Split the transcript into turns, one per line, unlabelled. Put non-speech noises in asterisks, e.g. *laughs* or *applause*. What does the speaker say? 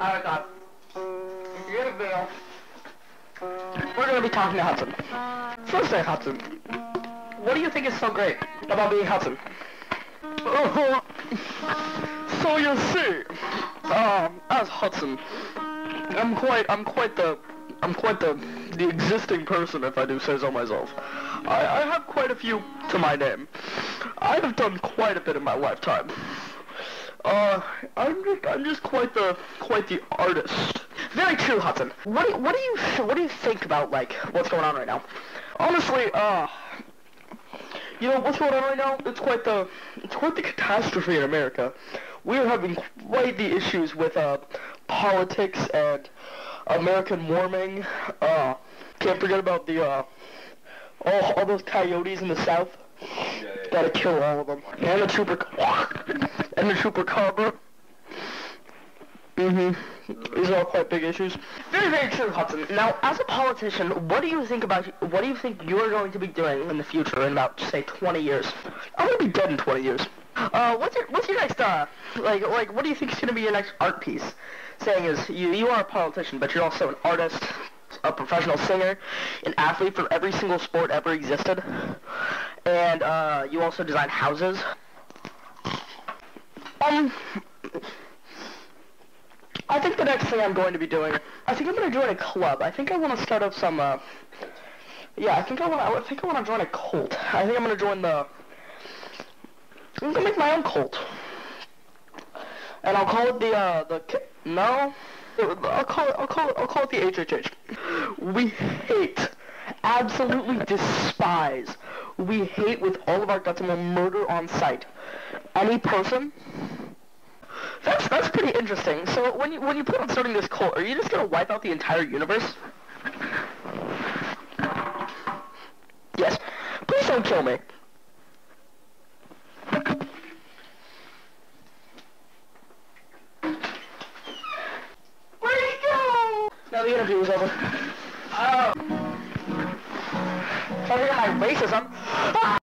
Alright, God. Get a bill. We're gonna be talking to Hudson. First thing, Hudson. What do you think is so great about being Hudson? *laughs*
So you see, um, as Hudson, I'm quite, I'm quite the, I'm quite the, the existing person, if I do say so myself. I, I have quite a few to my name. I have done quite a bit in my lifetime. Uh, I'm just, I'm just quite the, quite the artist.
Very true, Hudson. What do, what do you what do you think about like what's going on right now?
Honestly, uh, you know what's going on right now? It's quite the, it's quite the catastrophe in America. We are having quite the issues with uh, politics and American warming. Uh, can't forget about the uh, all all those coyotes in the south. Gotta kill all of them. And the trooper, and the chupacabra. Mm-hmm. These are all quite big issues.
Very, very true, Hudson. Now, as a politician, what do you think about what do you think you're going to be doing in the future in about say 20 years?
I'm gonna be dead in 20 years.
Uh, what's your what's your next uh like like what do you think is gonna be your next art piece? Saying is you you are a politician, but you're also an artist, a professional singer, an athlete for every single sport ever existed, and uh, you also design houses.
Um, I think the next thing I'm going to be doing, I think I'm going to join a club. I think I want to start up some, uh, yeah, I think I want, I think I want to join a cult. I think I'm going to join the, I'm going to make my own cult. And I'll call it the, uh, the, no, I'll call it, I'll call it, I'll call it the HHH. We hate, absolutely despise, we hate with all of our guts and will murder on sight any person that's that's pretty interesting. So when you when you plan on starting this cult, are you just gonna wipe out the entire universe? Yes. Please don't kill me. Where'd he go? Now the interview is over. Sorry, my racism.